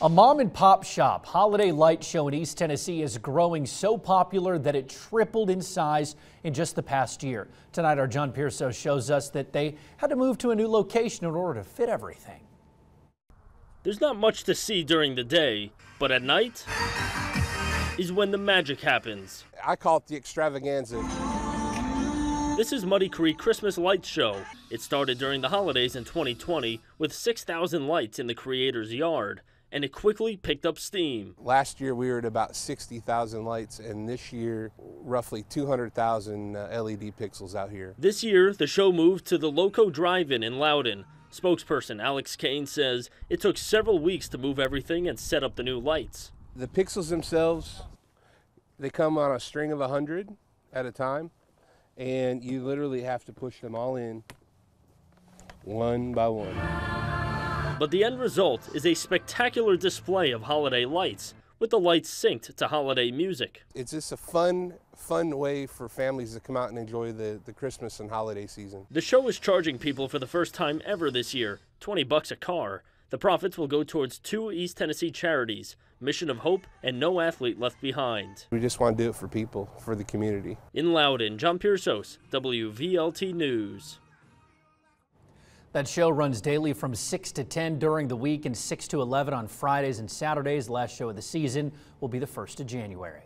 A mom and pop shop holiday light show in East Tennessee is growing so popular that it tripled in size in just the past year. Tonight, our John Pearso shows us that they had to move to a new location in order to fit everything. There's not much to see during the day, but at night is when the magic happens. I call it the extravaganza. This is Muddy Creek Christmas Light Show. It started during the holidays in 2020 with 6,000 lights in the creator's yard and it quickly picked up steam. Last year we were at about 60,000 lights, and this year roughly 200,000 uh, LED pixels out here. This year, the show moved to the Loco Drive-In in Loudon. Spokesperson Alex Kane says it took several weeks to move everything and set up the new lights. The pixels themselves, they come on a string of 100 at a time, and you literally have to push them all in one by one. But the end result is a spectacular display of holiday lights, with the lights synced to holiday music. It's just a fun, fun way for families to come out and enjoy the, the Christmas and holiday season. The show is charging people for the first time ever this year, 20 bucks a car. The profits will go towards two East Tennessee charities, Mission of Hope and No Athlete Left Behind. We just want to do it for people, for the community. In Loudon, John Pearsos, WVLT News. That show runs daily from 6 to 10 during the week and 6 to 11 on Fridays and Saturdays. The last show of the season will be the 1st of January.